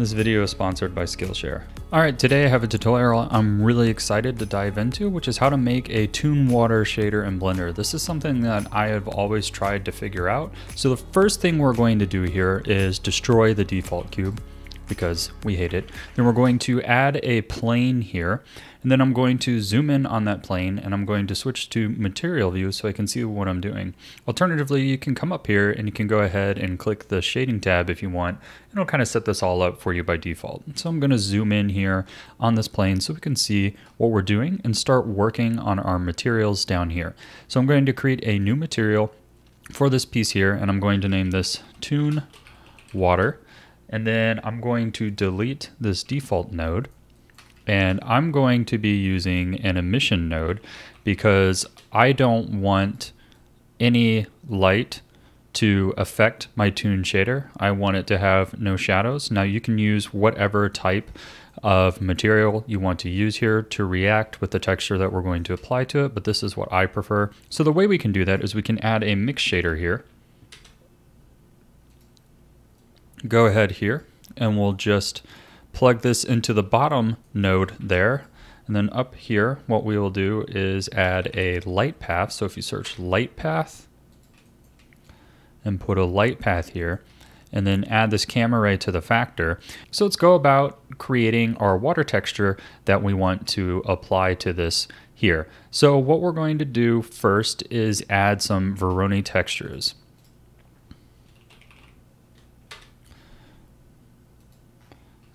This video is sponsored by Skillshare. Alright, today I have a tutorial I'm really excited to dive into, which is how to make a Toon Water shader in Blender. This is something that I have always tried to figure out. So the first thing we're going to do here is destroy the default cube because we hate it. Then we're going to add a plane here and then I'm going to zoom in on that plane and I'm going to switch to material view so I can see what I'm doing. Alternatively, you can come up here and you can go ahead and click the shading tab if you want. And it'll kind of set this all up for you by default. So I'm going to zoom in here on this plane so we can see what we're doing and start working on our materials down here. So I'm going to create a new material for this piece here and I'm going to name this Toon Water. And then I'm going to delete this default node and I'm going to be using an emission node because I don't want any light to affect my toon shader. I want it to have no shadows. Now you can use whatever type of material you want to use here to react with the texture that we're going to apply to it, but this is what I prefer. So the way we can do that is we can add a mix shader here. Go ahead here and we'll just plug this into the bottom node there. And then up here, what we will do is add a light path. So if you search light path and put a light path here, and then add this camera ray to the factor. So let's go about creating our water texture that we want to apply to this here. So what we're going to do first is add some Voronoi textures.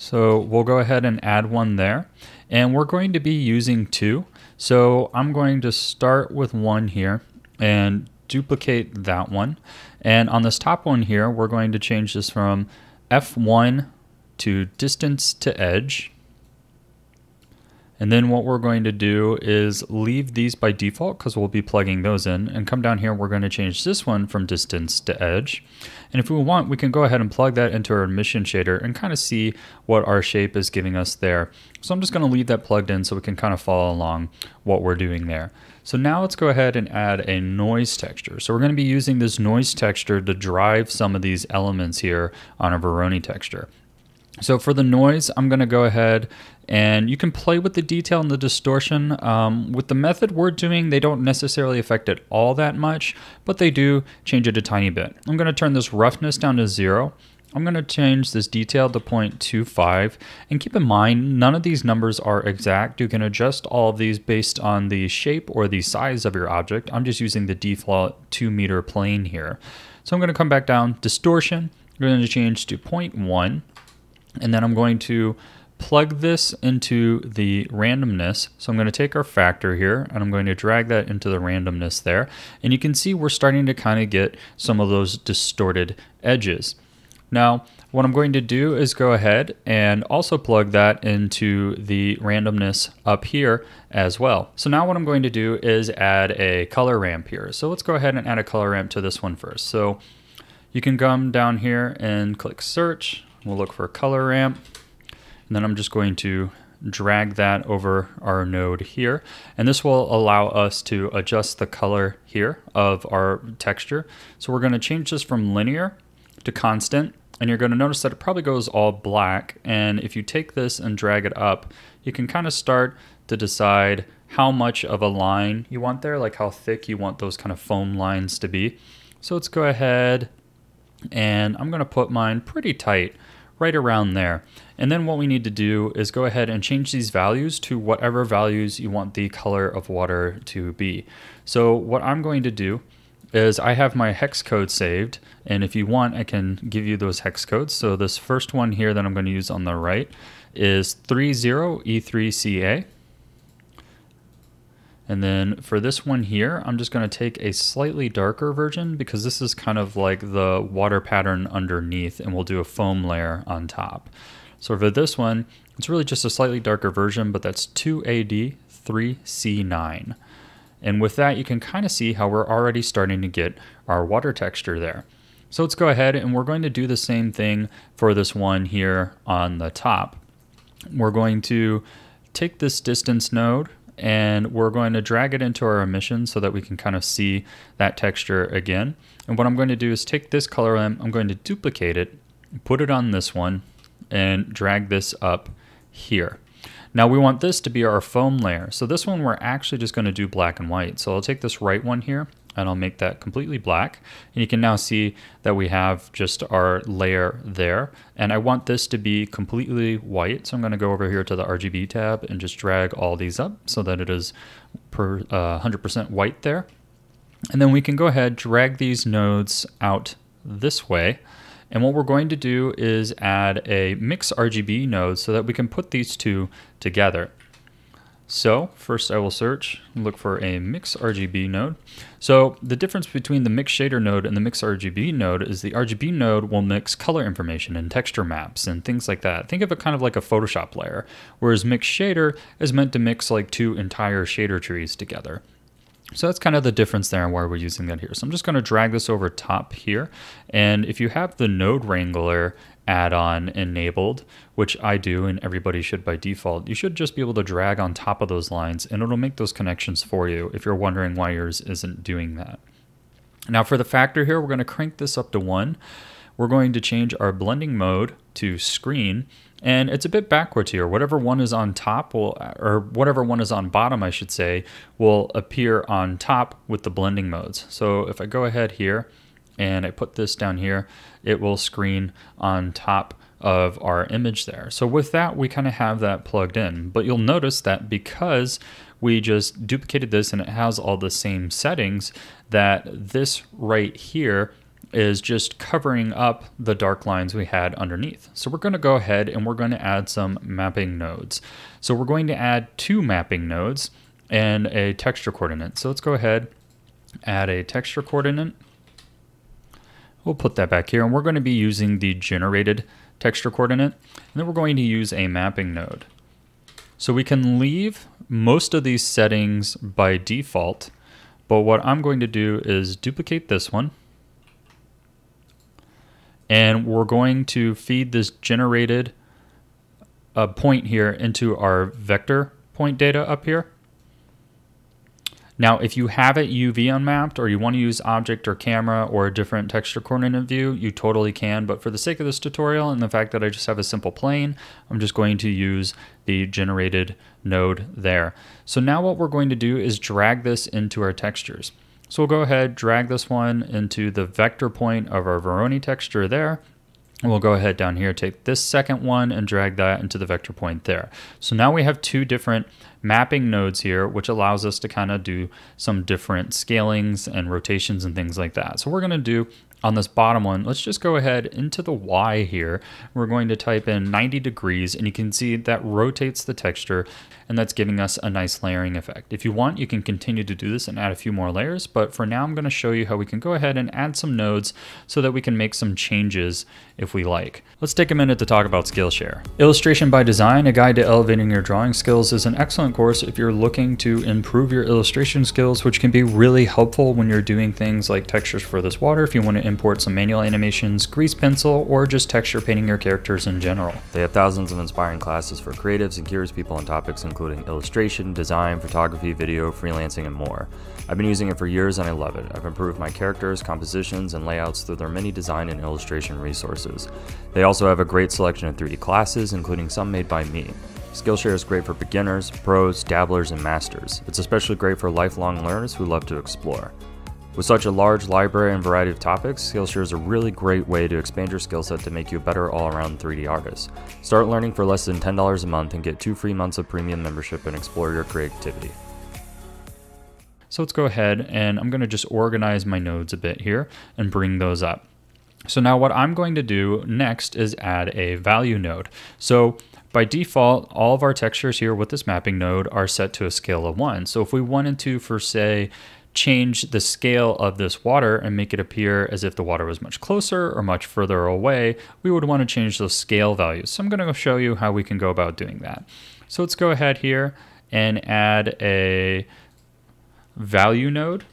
So we'll go ahead and add one there. And we're going to be using two. So I'm going to start with one here and duplicate that one. And on this top one here, we're going to change this from F1 to distance to edge. And then what we're going to do is leave these by default because we'll be plugging those in and come down here. We're going to change this one from distance to edge. And if we want, we can go ahead and plug that into our emission shader and kind of see what our shape is giving us there. So I'm just going to leave that plugged in so we can kind of follow along what we're doing there. So now let's go ahead and add a noise texture. So we're going to be using this noise texture to drive some of these elements here on a Voronoi texture. So for the noise, I'm going to go ahead and you can play with the detail and the distortion. Um, with the method we're doing, they don't necessarily affect it all that much, but they do change it a tiny bit. I'm going to turn this roughness down to zero. I'm going to change this detail to 0.25 and keep in mind none of these numbers are exact. You can adjust all of these based on the shape or the size of your object. I'm just using the default 2 meter plane here. So I'm going to come back down, distortion, I'm going to change to 0.1 and then I'm going to plug this into the randomness. So I'm going to take our factor here and I'm going to drag that into the randomness there. And you can see we're starting to kind of get some of those distorted edges. Now, what I'm going to do is go ahead and also plug that into the randomness up here as well. So now what I'm going to do is add a color ramp here. So let's go ahead and add a color ramp to this one first. So you can come down here and click search We'll look for a color ramp. And then I'm just going to drag that over our node here. And this will allow us to adjust the color here of our texture. So we're gonna change this from linear to constant. And you're gonna notice that it probably goes all black. And if you take this and drag it up, you can kind of start to decide how much of a line you want there, like how thick you want those kind of foam lines to be. So let's go ahead and I'm gonna put mine pretty tight right around there. And then what we need to do is go ahead and change these values to whatever values you want the color of water to be. So what I'm going to do is I have my hex code saved and if you want I can give you those hex codes. So this first one here that I'm going to use on the right is 30E3CA and then for this one here, I'm just going to take a slightly darker version because this is kind of like the water pattern underneath and we'll do a foam layer on top. So for this one, it's really just a slightly darker version, but that's 2AD3C9. And with that, you can kind of see how we're already starting to get our water texture there. So let's go ahead and we're going to do the same thing for this one here on the top. We're going to take this distance node and we're going to drag it into our emission so that we can kind of see that texture again. And what I'm going to do is take this color ramp, I'm going to duplicate it, put it on this one, and drag this up here. Now we want this to be our foam layer. So this one we're actually just going to do black and white. So I'll take this right one here and I'll make that completely black. And you can now see that we have just our layer there. And I want this to be completely white. So I'm going to go over here to the RGB tab and just drag all these up so that it is 100% uh, white there. And then we can go ahead, drag these nodes out this way. And what we're going to do is add a mix RGB node so that we can put these two together. So first I will search, look for a mix RGB node. So the difference between the mix shader node and the mix RGB node is the RGB node will mix color information and texture maps and things like that. Think of it kind of like a Photoshop layer, whereas mix shader is meant to mix like two entire shader trees together. So that's kind of the difference there and why we're using that here. So I'm just going to drag this over top here. And if you have the Node Wrangler add-on enabled, which I do and everybody should by default, you should just be able to drag on top of those lines and it'll make those connections for you if you're wondering why yours isn't doing that. Now for the factor here, we're going to crank this up to one. We're going to change our blending mode to screen and it's a bit backwards here. Whatever one is on top will, or whatever one is on bottom, I should say, will appear on top with the blending modes. So if I go ahead here and I put this down here, it will screen on top of our image there. So with that, we kind of have that plugged in. But you'll notice that because we just duplicated this and it has all the same settings, that this right here is just covering up the dark lines we had underneath. So we're going to go ahead and we're going to add some mapping nodes. So we're going to add two mapping nodes and a texture coordinate. So let's go ahead, add a texture coordinate. We'll put that back here and we're going to be using the generated texture coordinate. And then we're going to use a mapping node. So we can leave most of these settings by default, but what I'm going to do is duplicate this one and we're going to feed this generated uh, point here into our vector point data up here. Now, if you have it UV unmapped or you want to use object or camera or a different texture coordinate view, you totally can. But for the sake of this tutorial and the fact that I just have a simple plane, I'm just going to use the generated node there. So now what we're going to do is drag this into our textures. So we'll go ahead, drag this one into the vector point of our Voronoi texture there. And we'll go ahead down here, take this second one and drag that into the vector point there. So now we have two different mapping nodes here, which allows us to kind of do some different scalings and rotations and things like that. So we're gonna do on this bottom one, let's just go ahead into the Y here. We're going to type in 90 degrees and you can see that rotates the texture and that's giving us a nice layering effect. If you want, you can continue to do this and add a few more layers, but for now I'm gonna show you how we can go ahead and add some nodes so that we can make some changes if we like. Let's take a minute to talk about Skillshare. Illustration by Design, a guide to elevating your drawing skills is an excellent course if you're looking to improve your illustration skills, which can be really helpful when you're doing things like textures for this water, if you wanna import some manual animations, grease pencil, or just texture painting your characters in general. They have thousands of inspiring classes for creatives and curious people on topics in including illustration, design, photography, video, freelancing, and more. I've been using it for years and I love it. I've improved my characters, compositions, and layouts through their many design and illustration resources. They also have a great selection of 3D classes, including some made by me. Skillshare is great for beginners, pros, dabblers, and masters. It's especially great for lifelong learners who love to explore. With such a large library and variety of topics, Skillshare is a really great way to expand your skill set to make you a better all around 3D artist. Start learning for less than $10 a month and get two free months of premium membership and explore your creativity. So let's go ahead and I'm going to just organize my nodes a bit here and bring those up. So now what I'm going to do next is add a value node. So by default, all of our textures here with this mapping node are set to a scale of 1. So if we wanted to, for say, change the scale of this water and make it appear as if the water was much closer or much further away, we would want to change those scale values. So I'm going to show you how we can go about doing that. So let's go ahead here and add a value node.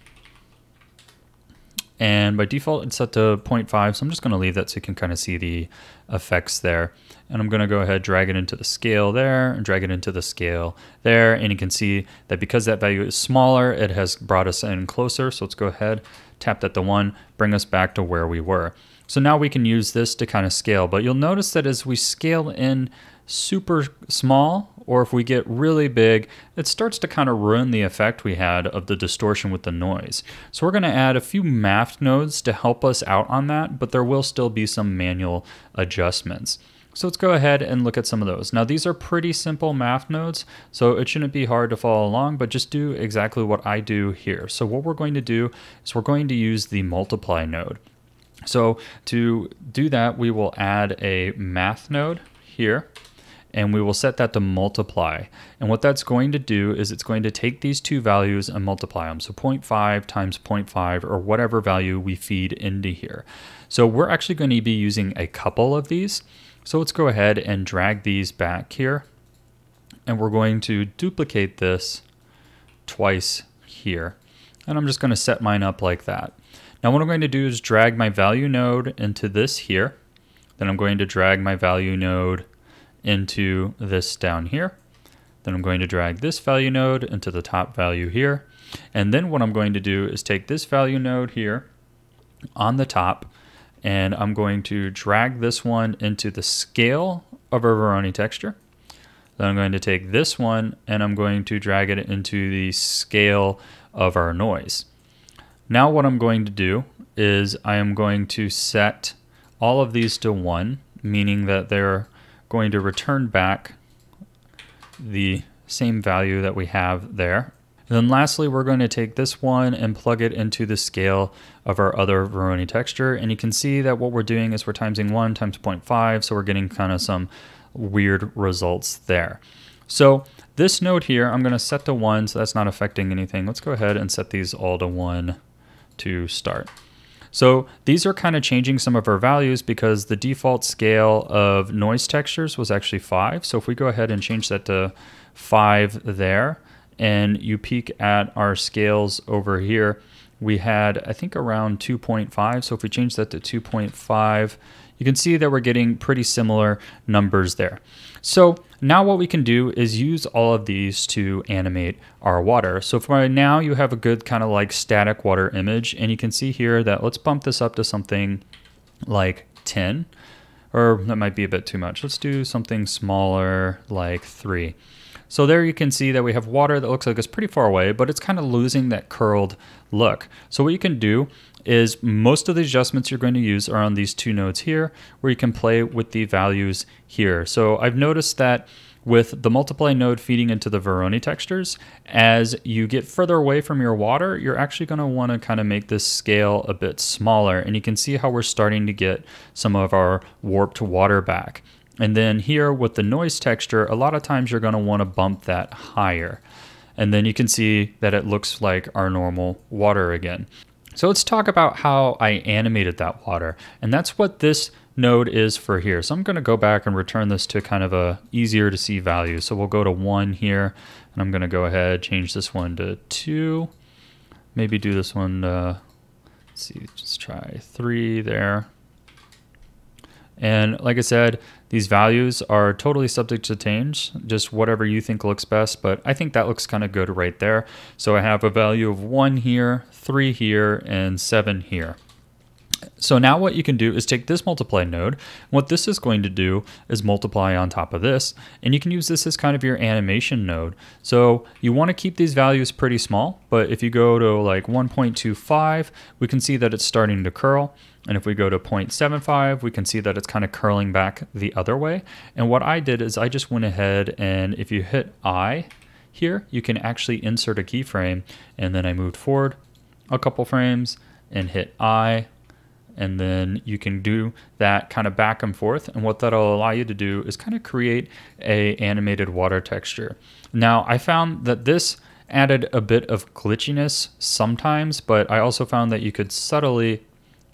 And by default it's set to 0.5 so I'm just going to leave that so you can kind of see the effects there. And I'm going to go ahead drag it into the scale there and drag it into the scale there. And you can see that because that value is smaller it has brought us in closer. So let's go ahead tap that to 1 bring us back to where we were. So now we can use this to kind of scale. But you'll notice that as we scale in super small or if we get really big, it starts to kind of ruin the effect we had of the distortion with the noise. So we're going to add a few math nodes to help us out on that, but there will still be some manual adjustments. So let's go ahead and look at some of those. Now these are pretty simple math nodes, so it shouldn't be hard to follow along, but just do exactly what I do here. So what we're going to do is we're going to use the multiply node. So to do that, we will add a math node here and we will set that to multiply. And what that's going to do is it's going to take these two values and multiply them. So 0.5 times 0.5 or whatever value we feed into here. So we're actually going to be using a couple of these. So let's go ahead and drag these back here. And we're going to duplicate this twice here. And I'm just going to set mine up like that. Now what I'm going to do is drag my value node into this here. Then I'm going to drag my value node into this down here. Then I'm going to drag this value node into the top value here. And then what I'm going to do is take this value node here on the top and I'm going to drag this one into the scale of our Voronoi texture. Then I'm going to take this one and I'm going to drag it into the scale of our noise. Now what I'm going to do is I am going to set all of these to one, meaning that they're going to return back the same value that we have there. And then lastly, we're going to take this one and plug it into the scale of our other Voronoi texture. And you can see that what we're doing is we're timesing 1 times 0.5, so we're getting kind of some weird results there. So this node here, I'm going to set to 1, so that's not affecting anything. Let's go ahead and set these all to 1 to start. So these are kind of changing some of our values because the default scale of noise textures was actually five. So if we go ahead and change that to five there, and you peek at our scales over here, we had, I think, around 2.5. So if we change that to 2.5, you can see that we're getting pretty similar numbers there. So now what we can do is use all of these to animate our water. So for now you have a good kind of like static water image and you can see here that let's bump this up to something like 10 or that might be a bit too much. Let's do something smaller like 3. So there you can see that we have water that looks like it's pretty far away, but it's kind of losing that curled look. So what you can do is most of the adjustments you're going to use are on these two nodes here, where you can play with the values here. So I've noticed that with the multiply node feeding into the Voronoi textures, as you get further away from your water, you're actually going to want to kind of make this scale a bit smaller. And you can see how we're starting to get some of our warped water back. And then here with the noise texture, a lot of times you're going to want to bump that higher. And then you can see that it looks like our normal water again. So let's talk about how I animated that water. And that's what this node is for here. So I'm going to go back and return this to kind of a easier to see value. So we'll go to one here and I'm going to go ahead, change this one to two. Maybe do this one, uh, let's see, just try three there. And like I said, these values are totally subject to change, just whatever you think looks best, but I think that looks kind of good right there. So I have a value of one here, three here, and seven here. So now what you can do is take this multiply node. What this is going to do is multiply on top of this, and you can use this as kind of your animation node. So you want to keep these values pretty small, but if you go to like 1.25, we can see that it's starting to curl. And if we go to 0.75, we can see that it's kind of curling back the other way. And what I did is I just went ahead and if you hit I here, you can actually insert a keyframe. And then I moved forward a couple frames and hit I. And then you can do that kind of back and forth. And what that'll allow you to do is kind of create a animated water texture. Now I found that this added a bit of glitchiness sometimes, but I also found that you could subtly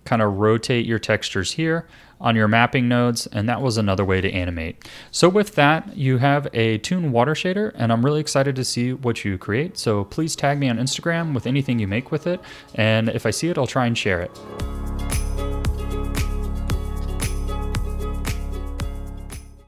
kind of rotate your textures here on your mapping nodes, and that was another way to animate. So with that, you have a Toon water shader, and I'm really excited to see what you create. So please tag me on Instagram with anything you make with it, and if I see it, I'll try and share it.